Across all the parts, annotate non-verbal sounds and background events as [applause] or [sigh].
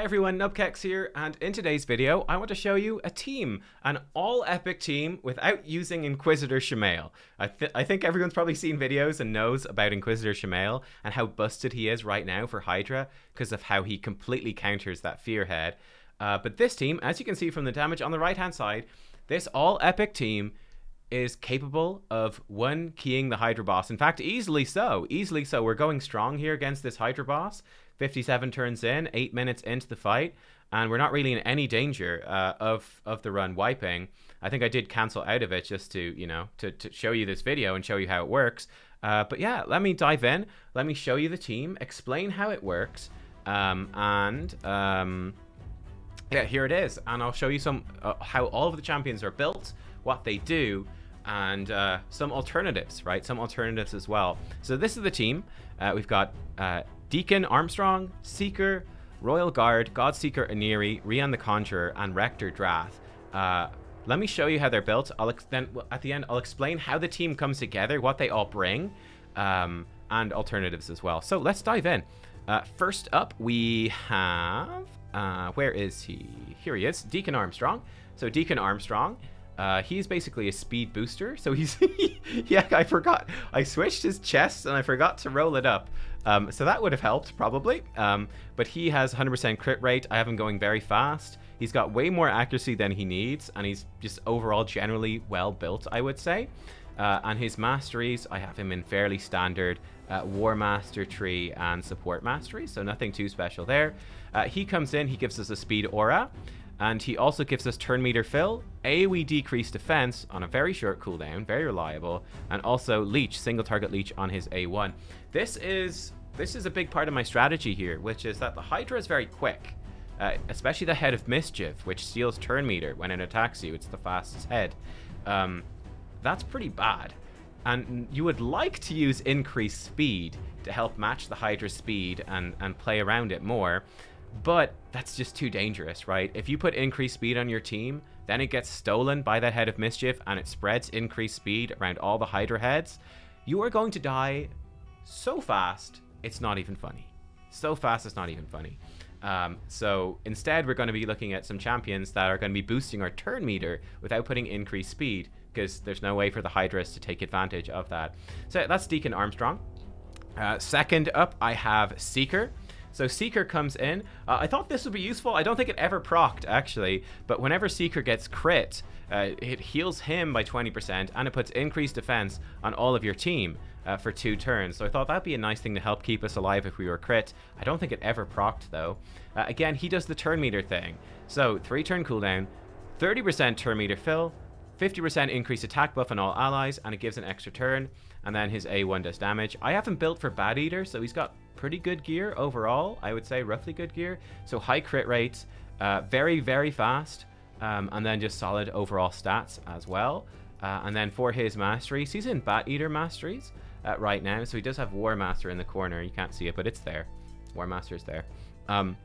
Hi everyone, Nubkeks here, and in today's video, I want to show you a team, an all-epic team without using Inquisitor Shamael. I, th I think everyone's probably seen videos and knows about Inquisitor Shamael and how busted he is right now for Hydra because of how he completely counters that Fear Head. Uh, but this team, as you can see from the damage on the right-hand side, this all-epic team is capable of one keying the Hydra boss. In fact, easily so. Easily so. We're going strong here against this Hydra boss. 57 turns in, eight minutes into the fight, and we're not really in any danger uh, of of the run wiping. I think I did cancel out of it just to you know to, to show you this video and show you how it works. Uh, but yeah, let me dive in. Let me show you the team, explain how it works, um, and um, yeah, here it is. And I'll show you some uh, how all of the champions are built, what they do, and uh, some alternatives, right? Some alternatives as well. So this is the team. Uh, we've got uh, Deacon Armstrong, Seeker, Royal Guard, Godseeker Aniri, Rian the Conjurer, and Rector Drath. Uh, let me show you how they're built. I'll then at the end I'll explain how the team comes together, what they all bring, um, and alternatives as well. So let's dive in. Uh, first up, we have uh, where is he? Here he is, Deacon Armstrong. So Deacon Armstrong uh, he's basically a speed booster, so he's [laughs] yeah. I forgot. I switched his chest and I forgot to roll it up. Um, so that would have helped probably. Um, but he has 100% crit rate. I have him going very fast. He's got way more accuracy than he needs, and he's just overall generally well built, I would say. Uh, and his masteries, I have him in fairly standard uh, War Master tree and Support Mastery, so nothing too special there. Uh, he comes in, he gives us a speed aura. And he also gives us turn meter fill, AoE decrease defense on a very short cooldown, very reliable, and also leech, single target leech on his A1. This is this is a big part of my strategy here, which is that the Hydra is very quick, uh, especially the head of Mischief, which steals turn meter when it attacks you. It's the fastest head. Um, that's pretty bad. And you would like to use increased speed to help match the Hydra's speed and, and play around it more. But that's just too dangerous, right? If you put increased speed on your team, then it gets stolen by that head of mischief and it spreads increased speed around all the Hydra heads, you are going to die so fast, it's not even funny. So fast, it's not even funny. Um, so instead, we're going to be looking at some champions that are going to be boosting our turn meter without putting increased speed because there's no way for the Hydras to take advantage of that. So that's Deacon Armstrong. Uh, second up, I have Seeker. So Seeker comes in. Uh, I thought this would be useful. I don't think it ever procced, actually. But whenever Seeker gets crit, uh, it heals him by 20%, and it puts increased defense on all of your team uh, for two turns. So I thought that'd be a nice thing to help keep us alive if we were crit. I don't think it ever procced, though. Uh, again, he does the turn meter thing. So, three turn cooldown, 30% turn meter fill, 50% increased attack buff on all allies, and it gives an extra turn. And then his A1 does damage. I have him built for Bad Eater, so he's got pretty good gear overall. I would say roughly good gear. So high crit rates, uh, very, very fast, um, and then just solid overall stats as well. Uh, and then for his masteries, he's in Bat Eater masteries uh, right now. So he does have War Master in the corner. You can't see it, but it's there. War Master's there. Um,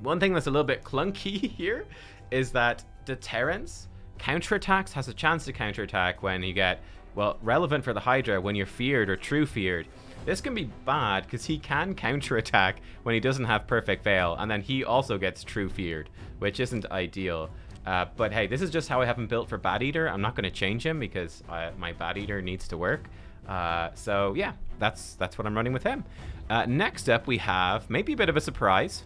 one thing that's a little bit clunky [laughs] here is that deterrence counterattacks has a chance to counterattack when you get well relevant for the Hydra when you're feared or true feared. This can be bad because he can counterattack when he doesn't have Perfect Veil, and then he also gets True Feared, which isn't ideal. Uh, but hey, this is just how I have him built for Bad Eater. I'm not going to change him because I, my Bad Eater needs to work. Uh, so yeah, that's that's what I'm running with him. Uh, next up, we have maybe a bit of a surprise.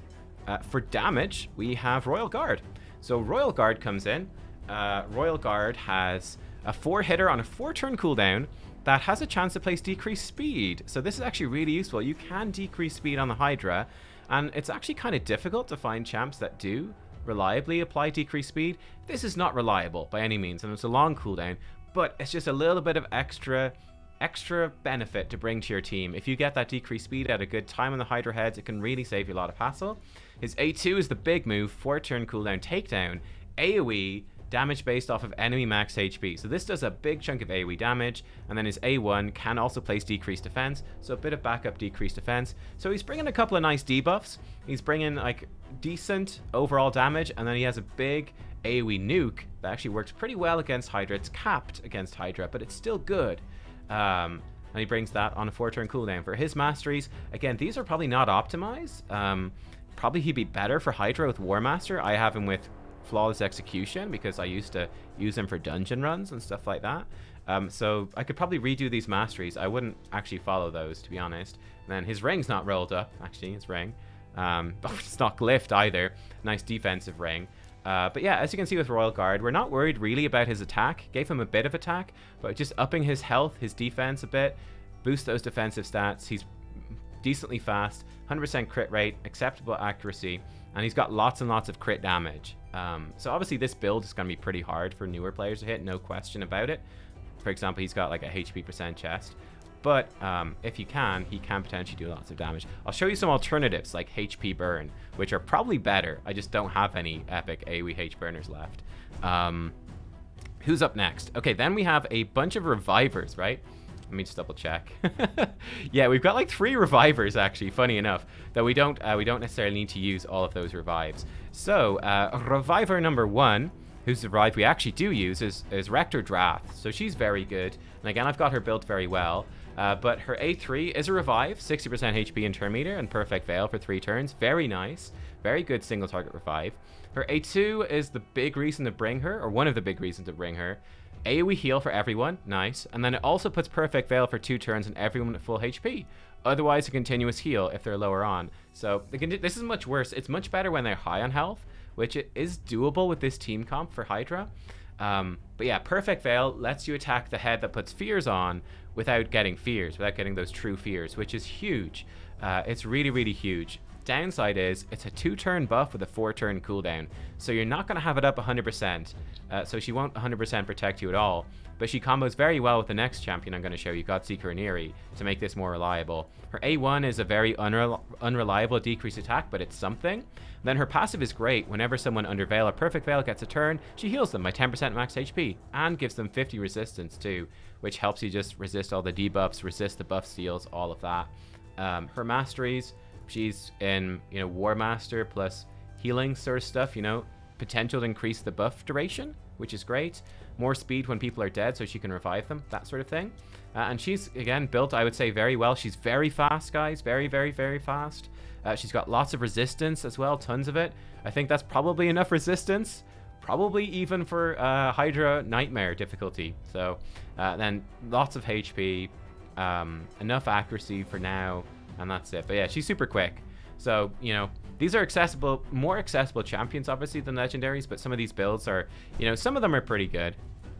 Uh, for damage, we have Royal Guard. So Royal Guard comes in. Uh, Royal Guard has a four hitter on a four turn cooldown that has a chance to place decreased speed. So this is actually really useful. You can decrease speed on the Hydra, and it's actually kind of difficult to find champs that do reliably apply decreased speed. This is not reliable by any means, and it's a long cooldown, but it's just a little bit of extra extra benefit to bring to your team. If you get that decreased speed at a good time on the Hydra heads, it can really save you a lot of hassle. His A2 is the big move, 4 turn cooldown takedown, AoE, damage based off of enemy max HP. So this does a big chunk of AoE damage, and then his A1 can also place decreased defense, so a bit of backup decreased defense. So he's bringing a couple of nice debuffs. He's bringing like decent overall damage, and then he has a big AoE nuke that actually works pretty well against Hydra. It's capped against Hydra, but it's still good. Um, and he brings that on a four turn cooldown. For his masteries, again, these are probably not optimized. Um, probably he'd be better for Hydra with War Master. I have him with Flawless Execution because I used to use him for dungeon runs and stuff like that. Um, so I could probably redo these masteries. I wouldn't actually follow those, to be honest. And then his ring's not rolled up, actually, his ring. Um, [laughs] it's not glyphed either. Nice defensive ring. Uh, but yeah, as you can see with Royal Guard, we're not worried really about his attack. Gave him a bit of attack, but just upping his health, his defense a bit, boost those defensive stats. He's decently fast, 100% crit rate, acceptable accuracy, and he's got lots and lots of crit damage. Um, so obviously this build is going to be pretty hard for newer players to hit, no question about it. For example, he's got like a HP percent chest. But um, if you can, he can potentially do lots of damage. I'll show you some alternatives like HP burn, which are probably better. I just don't have any epic AoE H burners left. Um, who's up next? Okay, then we have a bunch of revivers, right? Let me just double check. [laughs] yeah, we've got like three revivers actually. Funny enough, that we don't uh, we don't necessarily need to use all of those revives. So uh, reviver number one, whose revive we actually do use, is is Rector Drath. So she's very good, and again I've got her built very well. Uh, but her A3 is a revive, 60% HP and turn meter, and perfect veil for three turns. Very nice. Very good single target revive. Her A2 is the big reason to bring her, or one of the big reasons to bring her. AoE heal for everyone, nice. And then it also puts perfect veil for two turns and everyone at full HP. Otherwise, a continuous heal if they're lower on. So this is much worse. It's much better when they're high on health, which is doable with this team comp for Hydra. Um, but yeah, Perfect Veil lets you attack the head that puts fears on without getting fears, without getting those true fears, which is huge. Uh, it's really, really huge. Downside is it's a two turn buff with a four turn cooldown. So you're not going to have it up 100%. Uh, so she won't 100% protect you at all. But she combos very well with the next champion I'm going to show you, Godseeker Aniri, to make this more reliable. Her A1 is a very unrel unreliable decrease attack, but it's something. Then her passive is great. Whenever someone under Veil or Perfect Veil gets a turn, she heals them by 10% max HP and gives them 50 resistance too, which helps you just resist all the debuffs, resist the buff steals, all of that. Um, her masteries, she's in, you know, War Master plus healing sort of stuff, you know, potential to increase the buff duration, which is great. More speed when people are dead so she can revive them, that sort of thing. Uh, and she's, again, built, I would say, very well. She's very fast, guys. Very, very, very fast. Uh, she's got lots of resistance as well, tons of it. I think that's probably enough resistance. Probably even for uh, Hydra Nightmare difficulty. So uh, then lots of HP, um, enough accuracy for now, and that's it. But yeah, she's super quick. So, you know, these are accessible, more accessible champions, obviously, than legendaries, but some of these builds are, you know, some of them are pretty good.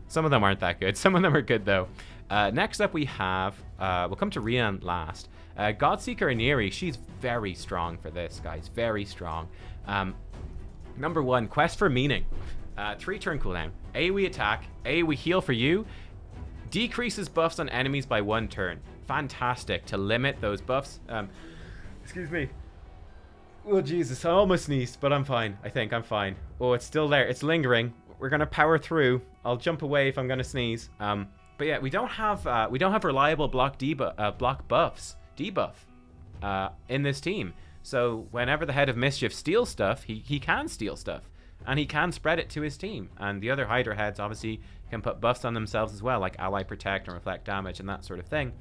Some of them aren't that good. [laughs] Some of them are good, though. Uh, next up, we have, uh, we'll come to Rian last. Uh, Godseeker Aniri, she's very strong for this, guys. Very strong. Um, number one, Quest for Meaning. Uh, three turn cooldown. A, we attack. A, we heal for you. Decreases buffs on enemies by one turn. Fantastic to limit those buffs. Um, excuse me. Oh, Jesus. I almost sneezed, but I'm fine. I think I'm fine. Oh, it's still there. It's lingering. We're going to power through. I'll jump away if I'm going to sneeze. Um, but yeah, we don't have uh, we don't have reliable block debuff, uh, block buffs, debuff, uh, in this team. So whenever the head of mischief steals stuff, he he can steal stuff, and he can spread it to his team. And the other Hydra heads obviously can put buffs on themselves as well, like ally protect and reflect damage and that sort of thing.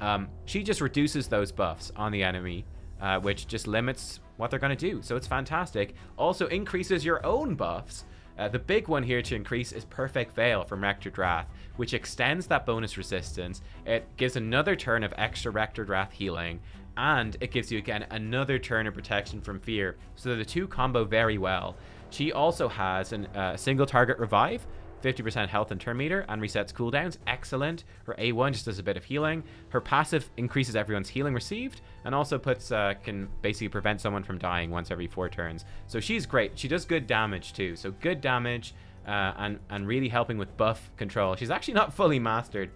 Um, she just reduces those buffs on the enemy, uh, which just limits what they're going to do. So it's fantastic. Also increases your own buffs. Uh, the big one here to increase is Perfect Veil from Rector Drath, which extends that bonus resistance. It gives another turn of extra Rector Drath healing, and it gives you again another turn of protection from fear. So the two combo very well. She also has a uh, single target revive, 50% health and turn meter, and resets cooldowns. Excellent. Her A1 just does a bit of healing. Her passive increases everyone's healing received, and also puts uh, can basically prevent someone from dying once every four turns. So she's great. She does good damage too. So good damage, uh, and and really helping with buff control. She's actually not fully mastered.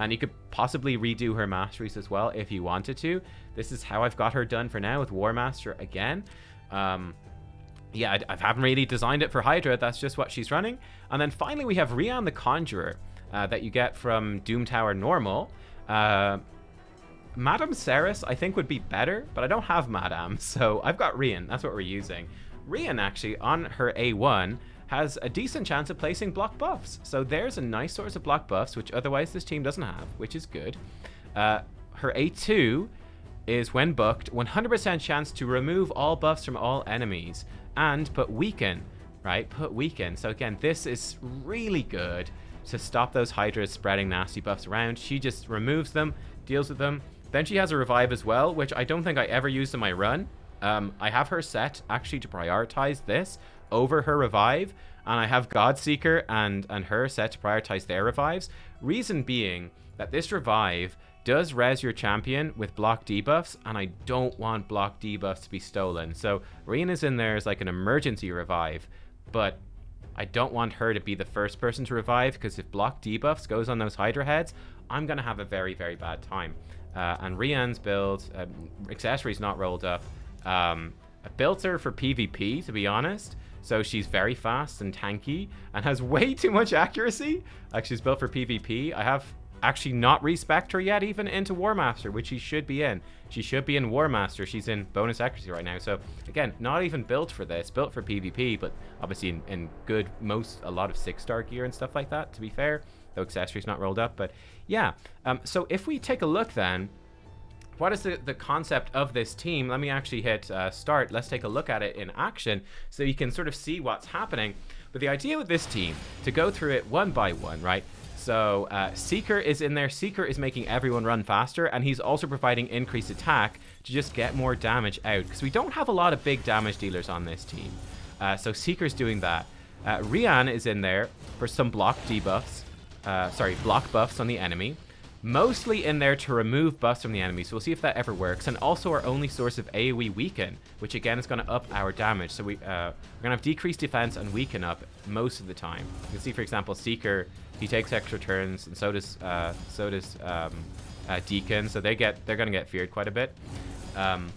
And you could possibly redo her masteries as well if you wanted to. This is how I've got her done for now with War Master again. Um, yeah, I, I, haven't really designed it for Hydra. That's just what she's running. And then finally, we have Rian the Conjurer uh, that you get from Doom Tower Normal. Uh, Madame Serris, I think, would be better, but I don't have Madame, [laughs] so I've got Rian. That's what we're using. Rian, actually, on her A1, has a decent chance of placing block buffs. So there's a nice source of block buffs, which otherwise this team doesn't have, which is good. Uh, her A2 is when booked, 100% chance to remove all buffs from all enemies and put weaken, right? Put weaken. So again, this is really good to stop those Hydras spreading nasty buffs around. She just removes them, deals with them. Then she has a revive as well, which I don't think I ever used in my run. Um, I have her set actually to prioritize this over her revive, and I have Godseeker and, and her set to prioritize their revives. Reason being that this revive does res your champion with block debuffs, and I don't want block debuffs to be stolen. So Rian in there as like an emergency revive, but I don't want her to be the first person to revive because if block debuffs goes on those Hydra heads, I'm going to have a very, very bad time. Uh, and Rian's build, um, accessories not rolled up. Um, I built her for PvP, to be honest. So she's very fast and tanky and has [laughs] way too much accuracy. Actually, she's built for PvP. I have actually not respec her yet even into War Master, which she should be in. She should be in War Master. She's in bonus accuracy right now. So again, not even built for this, built for PvP, but obviously in, in good, most, a lot of six star gear and stuff like that, to be fair. Though accessories not rolled up, but yeah. Um, so if we take a look then, what is the, the concept of this team? Let me actually hit uh, start. Let's take a look at it in action so you can sort of see what's happening. But the idea with this team, to go through it one by one, right? So uh, Seeker is in there. Seeker is making everyone run faster, and he's also providing increased attack to just get more damage out. Because we don't have a lot of big damage dealers on this team. Uh, so Seeker's doing that. Uh, Rian is in there for some block debuffs. Uh, sorry, block buffs on the enemy mostly in there to remove buffs from the enemy, so we'll see if that ever works, and also our only source of AoE weaken, which again is going to up our damage, so we, uh, we're going to have decreased defense and weaken up most of the time. You can see, for example, Seeker, he takes extra turns, and so does, uh, so does um, uh, Deacon, so they get, they're going to get feared quite a bit. Um,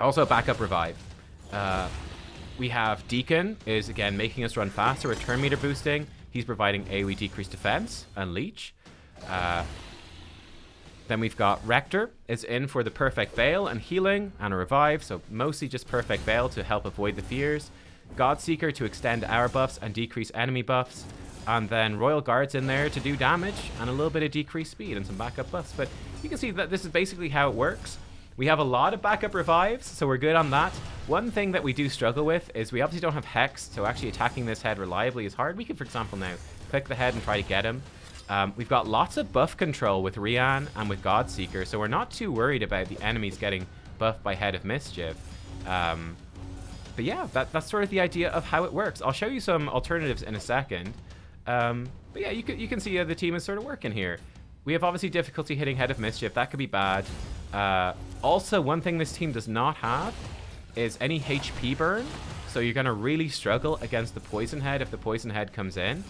also, backup revive. Uh, we have Deacon is, again, making us run faster with turn meter boosting. He's providing AoE decreased defense and leech. Then we've got Rector is in for the Perfect Veil and healing and a revive, so mostly just Perfect Veil to help avoid the fears. Godseeker to extend our buffs and decrease enemy buffs. And then Royal Guards in there to do damage and a little bit of decreased speed and some backup buffs. But you can see that this is basically how it works. We have a lot of backup revives, so we're good on that. One thing that we do struggle with is we obviously don't have Hex, so actually attacking this head reliably is hard. We could, for example, now click the head and try to get him. Um, we've got lots of buff control with Rian and with Godseeker, so we're not too worried about the enemies getting buffed by Head of Mischief. Um, but yeah, that, that's sort of the idea of how it works. I'll show you some alternatives in a second. Um, but yeah, you can, you can see uh, the team is sort of working here. We have obviously difficulty hitting Head of Mischief. That could be bad. Uh, also, one thing this team does not have is any HP burn. So you're going to really struggle against the Poison Head if the Poison Head comes in.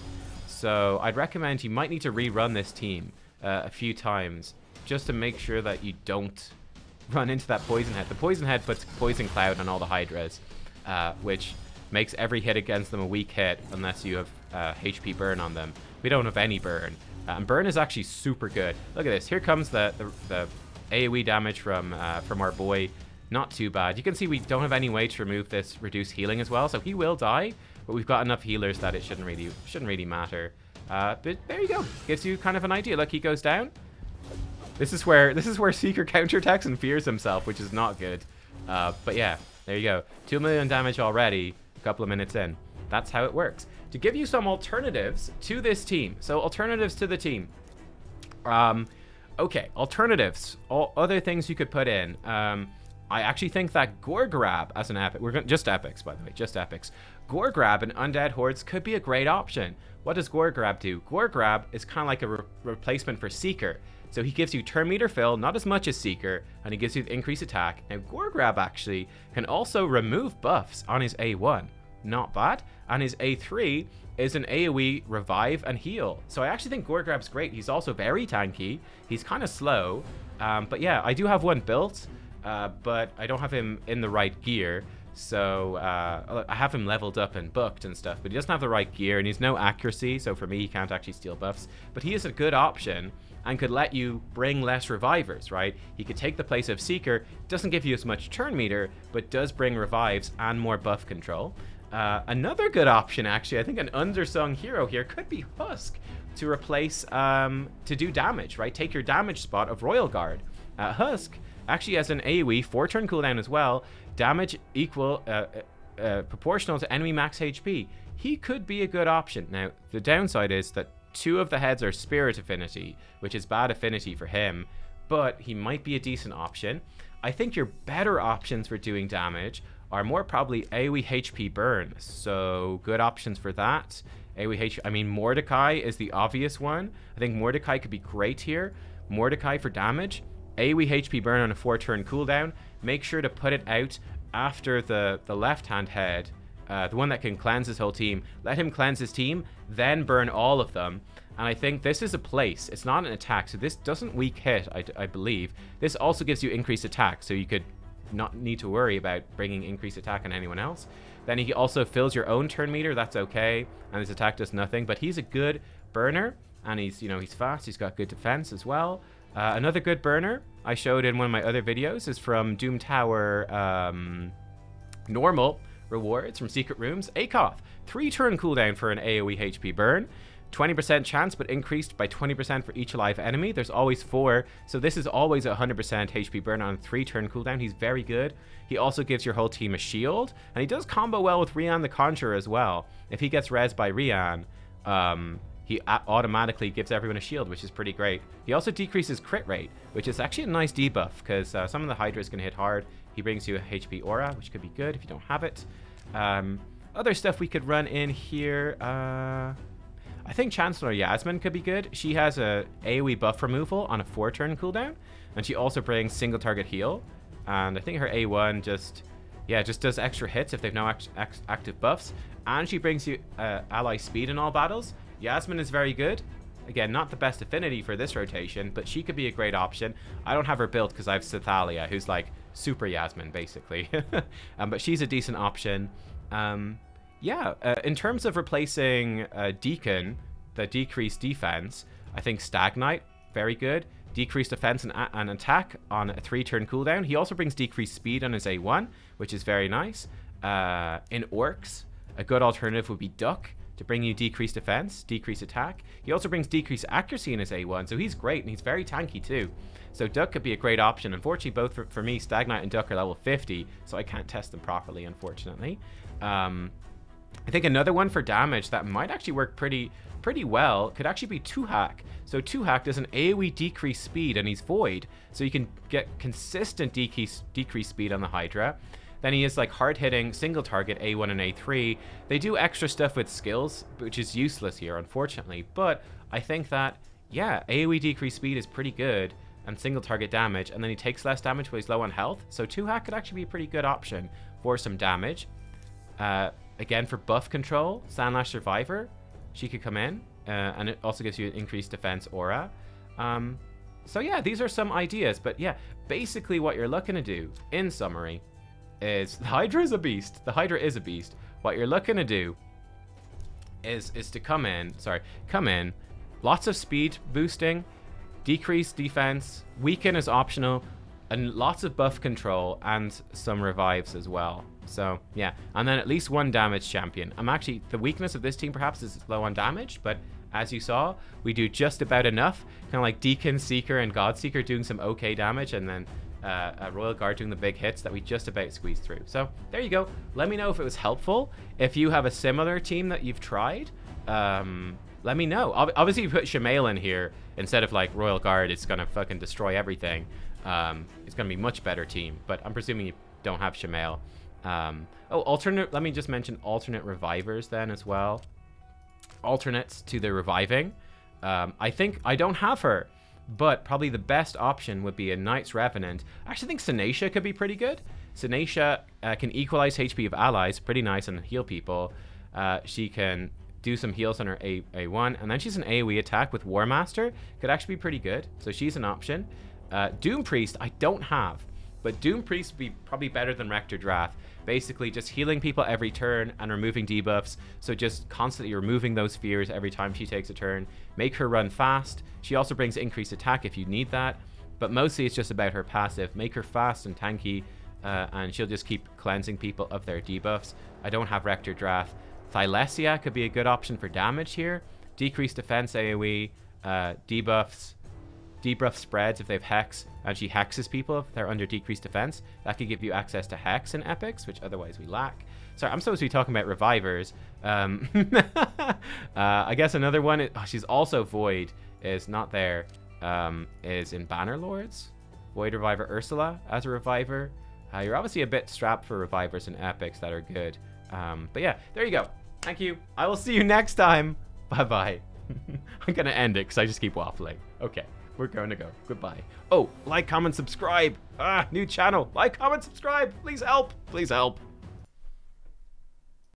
So I'd recommend you might need to rerun this team uh, a few times just to make sure that you don't [laughs] run into that poison head. The poison head puts poison cloud on all the hydras, uh, which makes every hit against them a weak hit unless you have uh, HP burn on them. We don't have any burn. Uh, and burn is actually super good. Look at this. Here comes the, the, the AoE damage from, uh, from our boy. Not too bad. You can see we don't have any way to remove this reduced healing as well, so he will die, but we've got enough healers that it shouldn't really shouldn't really matter. Uh, but there you go. Gives you kind of an idea. Look, he goes down. This is where [laughs] this is where Seeker counterattacks and fears himself, which is not good. Uh, but yeah, there you go. Two million damage already. A couple of minutes in. That's how it works. To give you some alternatives to this team. So alternatives to the team. Um, okay, alternatives. All other things you could put in. Um, I actually think that Gorgorab as an epic, we're just epics by the way, just epics. Gorgorab and Undead Hordes could be a great option. What does Gorgorab do? Gorgorab is kind of like a re replacement for Seeker. So he gives you turn meter fill, not as much as Seeker, and he gives you increased attack. Now Gorgorab actually can also remove buffs on his A1. Not bad. And his A3 is an AoE revive and heal. So I actually think Gorgorab's great. He's also very tanky. He's kind of slow. Um, but yeah, I do have one built uh, but I don't have him in the right gear. So uh, I have him leveled up and booked and stuff, but he doesn't have the right gear and he's no accuracy. So for me, he can't actually steal buffs. But he is a good option and could let you bring less revivers, right? He could take the place of Seeker, doesn't give you as much turn meter, but does bring revives and more buff control. Uh, another good option, actually, I think an undersung hero here could be Husk to replace, um, to do damage, right? Take your damage spot of Royal Guard. Uh, Husk actually has an AoE, 4 turn cooldown as well, damage equal, uh, uh, uh, proportional to enemy max HP. He could be a good option. Now, the downside is that two of the heads are Spirit Affinity, which is bad affinity for him, but he might be a decent option. I think your better options for doing damage are more probably AoE HP burn, so good options for that. AoE HP, I mean, Mordecai is the obvious one. I think Mordecai could be great here. Mordecai for damage. AoE HP burn on a 4 turn cooldown. Make sure to put it out after the, the left hand head, uh, the one that can cleanse his whole team. Let him cleanse his team, then burn all of them. And I think this is a place. It's not an attack, so this doesn't weak hit, I, I believe. This also gives you increased attack, so you could not need to worry about bringing increased attack on anyone else. Then he also fills your own turn meter. That's okay. And his attack does nothing. But he's a good burner. And he's, you know, he's fast. He's got good defense as well. Uh, another good burner I showed in one of my other videos is from Doom Tower um, normal rewards from Secret Rooms. Akoth, three turn cooldown for an AoE HP burn. 20% chance, but increased by 20% for each alive enemy. There's always four, so this is always a 100% HP burn on a three turn cooldown. He's very good. He also gives your whole team a shield, and he does combo well with Rian the Conjurer as well. If he gets res by Rian, um, he automatically gives everyone a shield, which is pretty great. He also decreases crit rate, which is actually a nice debuff, because uh, some of the Hydras can hit hard. He brings you a HP aura, which could be good if you don't have it. Um, other stuff we could run in here. Uh, I think Chancellor Yasmine could be good. She has a AoE buff removal on a four turn cooldown, and she also brings single target heal. And I think her A1 just, yeah, just does extra hits if they've no act active buffs. And she brings you uh, ally speed in all battles. Yasmine is very good. Again, not the best affinity for this rotation, but she could be a great option. I don't have her built because I have Sethallia, who's like super Yasmine, basically. [laughs] um, but she's a decent option. Um, yeah, uh, in terms of replacing uh, Deacon, the decreased defense, I think Stag Knight, very good. Decreased defense and, and attack on a three turn cooldown. He also brings decreased speed on his A1, which is very nice. Uh, in Orcs, a good alternative would be Dhukk to bring you decreased defense, decreased attack. He also brings decreased accuracy in his A1, so he's great and he's very tanky too. So Dhukk could be a great option. Unfortunately, both for, for me, Stag Knight and Dhukk are level 50, so I can't test them properly, unfortunately. Um, I think another one for damage that might actually work pretty pretty well could actually be 2-Hack. So 2-Hack does an AoE decrease speed and he's void, so you can get consistent decrease decrease speed on the Hydra. Then he is like hard hitting single target A1 and A3. They do extra stuff with skills, which is useless here, unfortunately. But I think that yeah, AoE decrease speed is pretty good and single target damage, and then he takes less damage when he's low on health. So 2-hack could actually be a pretty good option for some damage. Uh, Again, for buff control, Sandlash Survivor, she could come in. Uh, and it also gives you an increased defense aura. Um, so yeah, these are some ideas. But yeah, basically what you're looking to do, in summary, is the Hydra is a beast. The Hydra is a beast. What you're looking to do is is to come in, sorry, come in, lots of speed boosting, decreased defense, weaken is optional, and lots of buff control and some revives as well. So yeah, and then at least one damage champion. I'm actually, the weakness of this team perhaps is low on damage, but as you saw, we do just about enough. Kind of like Deacon, Seeker, and God Seeker doing some okay damage, and then uh, a Royal Guard doing the big hits that we just about squeezed through. So there you go. Let me know if it was helpful. If you have a similar team that you've tried, um, let me know. Obviously, you put Shamael in here instead of like Royal Guard, it's gonna fucking destroy everything. Um, it's gonna be much better team. But I'm presuming you don't have Shamael. Um, oh, alternate. Let me just mention alternate revivers then as well. Alternates to the reviving. Um, I think I don't have her, but probably the best option would be a Knight's Revenant. I actually think Sinacia could be pretty good. Sinacia uh, can equalize HP of allies, pretty nice, and heal people. Uh, she can do some heals on her A A1, and then she's an AoE attack with War Master. Could actually be pretty good, so she's an option. Uh, Doom Priest, I don't have, but Doom Priest would be probably better than Rector Drath basically just healing people every turn and removing debuffs. So just constantly removing those fears every time she takes a turn. Make her run fast. She also brings increased attack if you need that. But mostly it's just about her passive. Make her fast and tanky. Uh, and she'll just keep cleansing people of their debuffs. I don't have Rector Drath. Thylessia could be a good option for damage here. Decreased defense AoE, uh, debuffs, debuff spreads if they have Hex, and she hexes people if they're under decreased defense. That could give you access to Hex in Epics, which otherwise we lack. Sorry, I'm supposed to be talking about revivers. Um, [laughs] uh, I guess another one, is, oh, she's also Void, is not there, um, is in Bannerlords. Void Reviver Ursala as a reviver. Uh, you're obviously a bit strapped for revivers and epics that are good. Um, but yeah, there you go. Thank you. I will see you next time. [laughs] Bye bye. [laughs] I'm going to end it because I just keep waffling. Okay, we're going to go. Goodbye. Oh, like, comment, subscribe. Ah, new channel. Like, comment, subscribe. Please help. Please help.